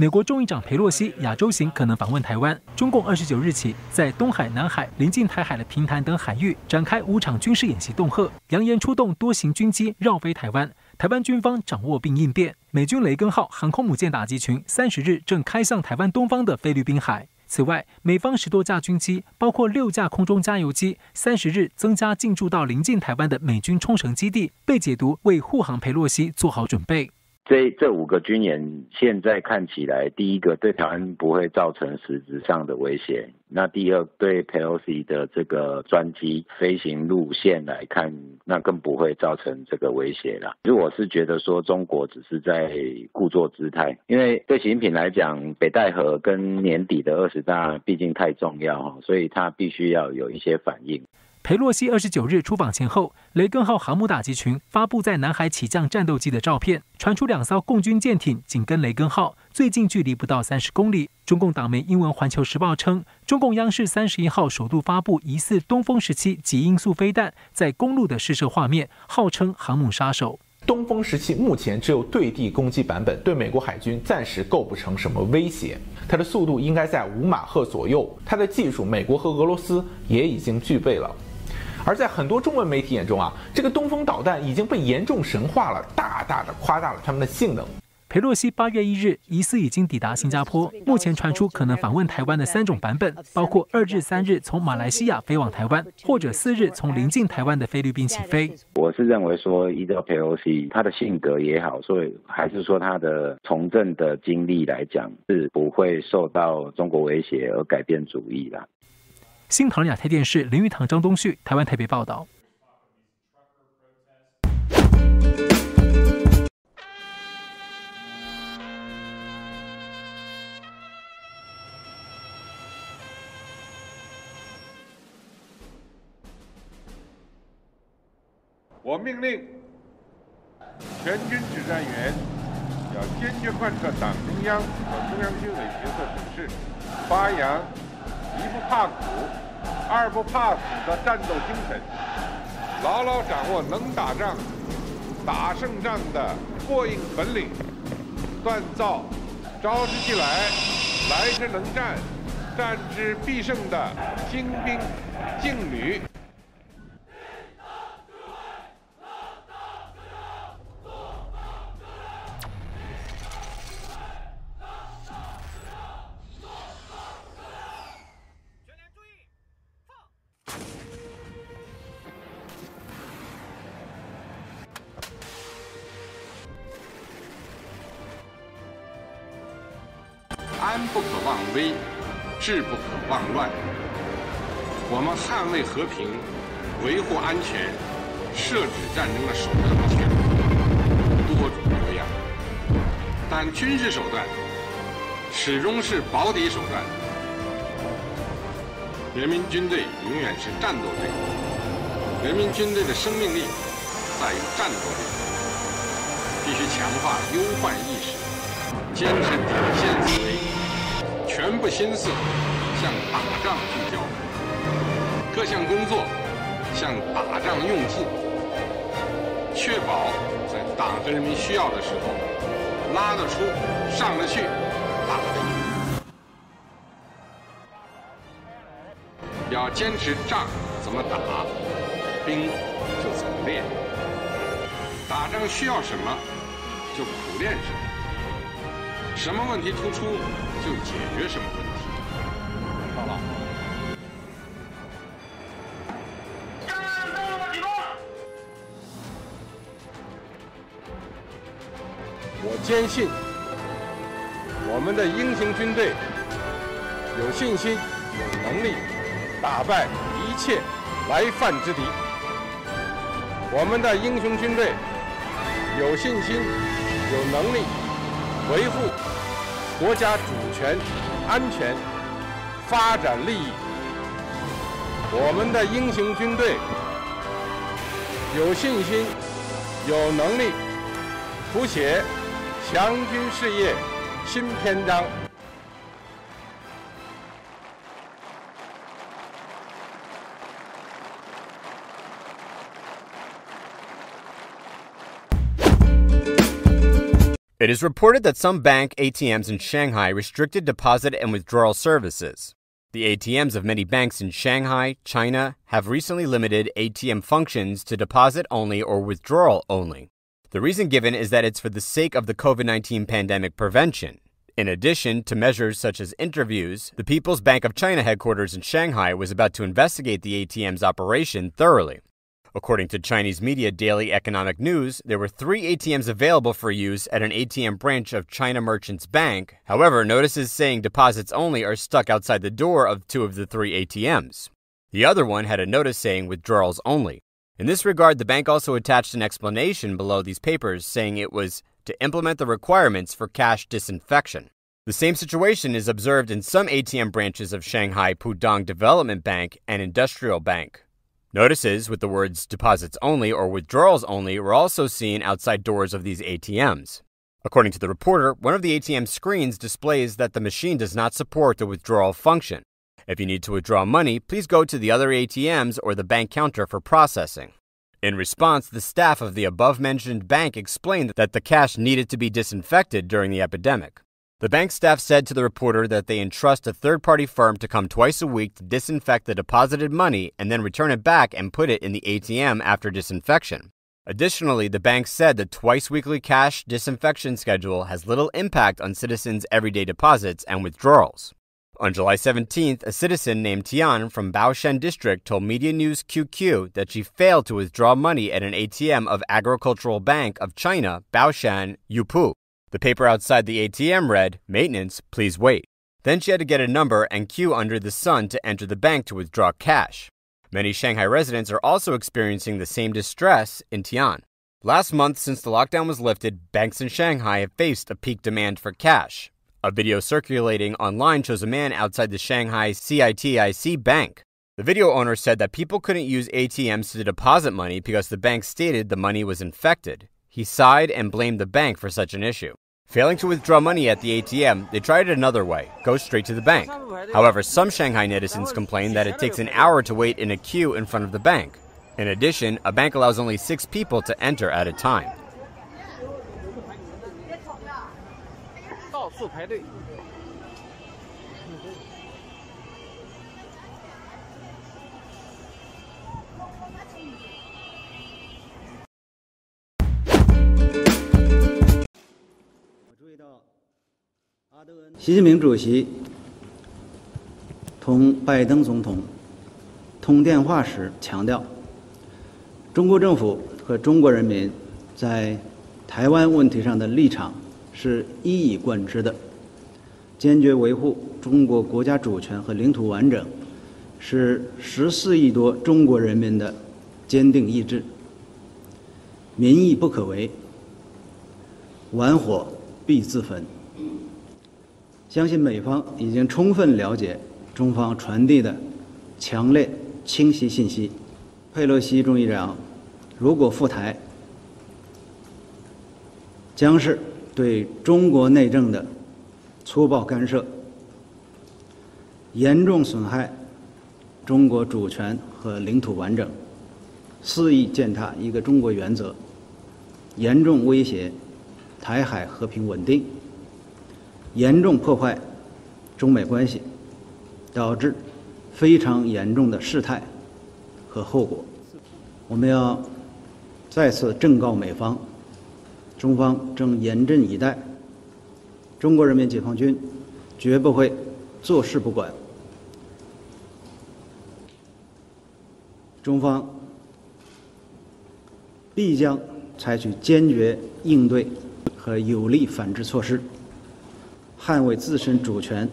美国众议长佩洛西亚洲行可能访问台湾。中共二十九日起在东海、南海、临近台海的平潭等海域展开五场军事演习恫吓，扬言出动多型军机绕飞台湾。台湾军方掌握并应变。美军雷根号航空母舰打击群三十日正开向台湾东方的菲律宾海。此外，美方十多架军机，包括六架空中加油机，三十日增加进驻到临近台湾的美军冲绳基地，被解读为护航佩洛西做好准备。这这五个军演现在看起来，第一个对台湾不会造成实质上的威胁。那第二，对 Pelosi 的这个专机飞行路线来看，那更不会造成这个威胁了。其实我是觉得说，中国只是在故作姿态，因为对习近平来讲，北戴河跟年底的二十大毕竟太重要哈，所以他必须要有一些反应。裴洛西二十九日出访前后，雷根号航母打击群发布在南海起降战斗机的照片，传出两艘共军舰艇紧跟雷根号，最近距离不到三十公里。中共党媒英文《环球时报》称，中共央视三十一号首度发布疑似东风十七极音速飞弹在公路的试射画面，号称航母杀手。东风十七目前只有对地攻击版本，对美国海军暂时构不成什么威胁。它的速度应该在五马赫左右，它的技术美国和俄罗斯也已经具备了。而在很多中文媒体眼中啊，这个东风导弹已经被严重神化了，大大的夸大了他们的性能。佩洛西八月一日疑似已经抵达新加坡，目前传出可能访问台湾的三种版本，包括二至、三日从马来西亚飞往台湾，或者四日从临近台湾的菲律宾起飞。我是认为说，依照佩洛西他的性格也好，所以还是说他的从政的经历来讲，是不会受到中国威胁而改变主意的。新唐亚太电视林玉堂、张东旭，台湾台北报道。我命令全军指战员要坚决贯彻党中央和中央军委决策指示，发扬。一不怕苦，二不怕死的战斗精神，牢牢掌握能打仗、打胜仗的过硬本领，锻造招之即来、来之能战、战之必胜的精兵劲旅。不可忘危，志不可忘乱。我们捍卫和平、维护安全、设置战争的手段多种多样，但军事手段始终是保底手段。人民军队永远是战斗队，人民军队的生命力在于战斗力，必须强化忧患意识，坚持底线思维。全部心思向打仗聚焦，各项工作向打仗用尽，确保在党和人民需要的时候拉得出、上得去、打得赢。要坚持仗怎么打，兵就怎么练。打仗需要什么，就苦练什么。什么问题突出，就解决什么问题。好了。我坚信，我们的英雄军队有信心、有能力打败一切来犯之敌。我们的英雄军队有信心、有能力维护。国家主权、安全、发展利益，我们的英雄军队有信心、有能力谱写强军事业新篇章。It is reported that some bank ATMs in Shanghai restricted deposit and withdrawal services. The ATMs of many banks in Shanghai, China, have recently limited ATM functions to deposit only or withdrawal only. The reason given is that it's for the sake of the COVID 19 pandemic prevention. In addition to measures such as interviews, the People's Bank of China headquarters in Shanghai was about to investigate the ATM's operation thoroughly. According to Chinese media Daily Economic News, there were three ATMs available for use at an ATM branch of China Merchants Bank. However, notices saying deposits only are stuck outside the door of two of the three ATMs. The other one had a notice saying withdrawals only. In this regard, the bank also attached an explanation below these papers saying it was to implement the requirements for cash disinfection. The same situation is observed in some ATM branches of Shanghai Pudong Development Bank and Industrial Bank. Notices with the words deposits only or withdrawals only were also seen outside doors of these ATMs. According to the reporter, one of the ATM screens displays that the machine does not support the withdrawal function. If you need to withdraw money, please go to the other ATMs or the bank counter for processing. In response, the staff of the above mentioned bank explained that the cash needed to be disinfected during the epidemic. The bank staff said to the reporter that they entrust a third party firm to come twice a week to disinfect the deposited money and then return it back and put it in the ATM after disinfection. Additionally, the bank said the twice weekly cash disinfection schedule has little impact on citizens' everyday deposits and withdrawals. On July 17th, a citizen named Tian from Baoshan District told Media News QQ that she failed to withdraw money at an ATM of Agricultural Bank of China, Baoshan, Youpu. The paper outside the ATM read, Maintenance, please wait. Then she had to get a number and queue under the sun to enter the bank to withdraw cash. Many Shanghai residents are also experiencing the same distress in Tian. Last month, since the lockdown was lifted, banks in Shanghai have faced a peak demand for cash. A video circulating online shows a man outside the Shanghai CITIC bank. The video owner said that people couldn't use ATMs to deposit money because the bank stated the money was infected. He sighed and blamed the bank for such an issue. Failing to withdraw money at the ATM, they tried it another way go straight to the bank. However, some Shanghai netizens complain that it takes an hour to wait in a queue in front of the bank. In addition, a bank allows only six people to enter at a time. 习近平主席同拜登总统通电话时强调，中国政府和中国人民在台湾问题上的立场是一以贯之的，坚决维护中国国家主权和领土完整，是十四亿多中国人民的坚定意志。民意不可违，玩火必自焚。相信美方已经充分了解中方传递的强烈、清晰信息。佩洛西众议长如果赴台，将是对中国内政的粗暴干涉，严重损害中国主权和领土完整，肆意践踏一个中国原则，严重威胁台海和平稳定。严重破坏中美关系，导致非常严重的事态和后果。我们要再次正告美方，中方正严阵以待，中国人民解放军绝不会坐视不管，中方必将采取坚决应对和有力反制措施。捍卫自身主权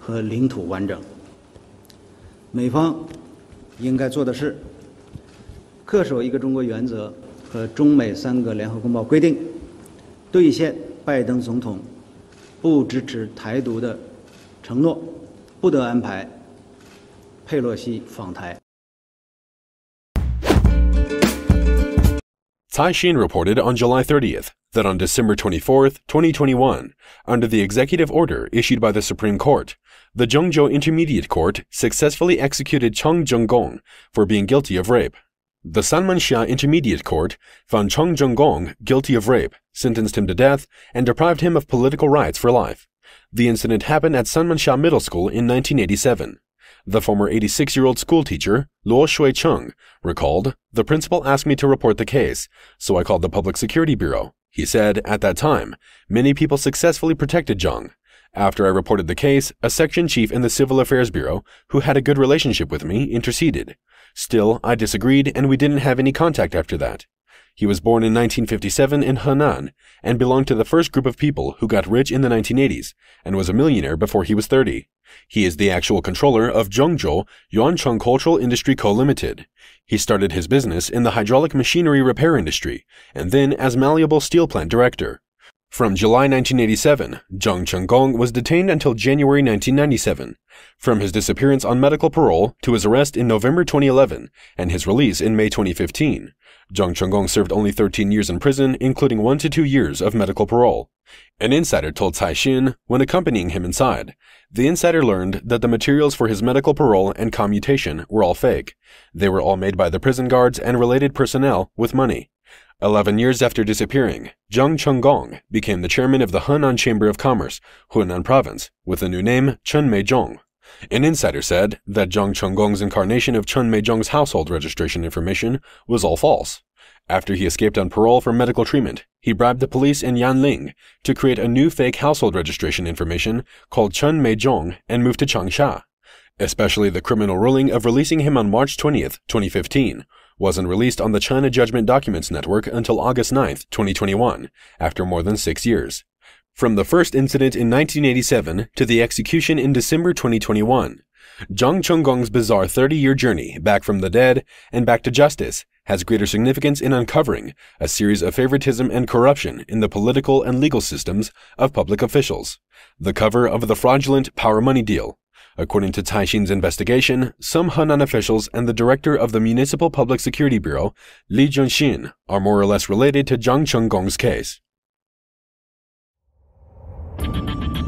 和领土完整。美方应该做的是恪守一个中国原则和中美三个联合公报规定，兑现拜登总统不支持台独的承诺，不得安排佩洛西访台。Tsai Shin reported on July 30th that on December 24, 2021, under the executive order issued by the Supreme Court, the Zhengzhou Intermediate Court successfully executed Cheng Zhenggong for being guilty of rape. The Sanmenxia Intermediate Court found Cheng Zhenggong guilty of rape, sentenced him to death, and deprived him of political rights for life. The incident happened at Sanmenxia Middle School in 1987. The former 86 year old schoolteacher, Luo Shui Cheng, recalled, The principal asked me to report the case, so I called the Public Security Bureau. He said, at that time, many people successfully protected Zhang. After I reported the case, a section chief in the Civil Affairs Bureau, who had a good relationship with me, interceded. Still, I disagreed and we didn't have any contact after that. He was born in 1957 in Henan and belonged to the first group of people who got rich in the 1980s and was a millionaire before he was 30. He is the actual controller of Zhengzhou Yuancheng Cultural Industry Co. Limited. He started his business in the hydraulic machinery repair industry and then as malleable steel plant director. From July 1987, Zhang Chenggong was detained until January 1997. From his disappearance on medical parole to his arrest in November 2011 and his release in May 2015, Zhang Chenggong served only 13 years in prison, including one to two years of medical parole. An insider told Cai Xin when accompanying him inside. The insider learned that the materials for his medical parole and commutation were all fake. They were all made by the prison guards and related personnel with money. Eleven years after disappearing, Zhang Chenggong became the chairman of the Hunan Chamber of Commerce, Hunan Province, with the new name Chen Meizhong. An insider said that Zhang Chenggong's incarnation of Chen Meizhong's household registration information was all false. After he escaped on parole for medical treatment, he bribed the police in Yanling to create a new fake household registration information called Chen Meizhong and moved to Changsha. Especially the criminal ruling of releasing him on March 20th, 2015, wasn't released on the China Judgment Documents Network until August 9, 2021, after more than six years. From the first incident in 1987 to the execution in December 2021, Zhang Chenggong's bizarre 30 year journey back from the dead and back to justice has greater significance in uncovering a series of favoritism and corruption in the political and legal systems of public officials. The cover of the fraudulent power money deal, According to Caixin's investigation, some Hunan officials and the director of the Municipal Public Security Bureau, Li Junxin, are more or less related to Zhang Chenggong's case. Thank you.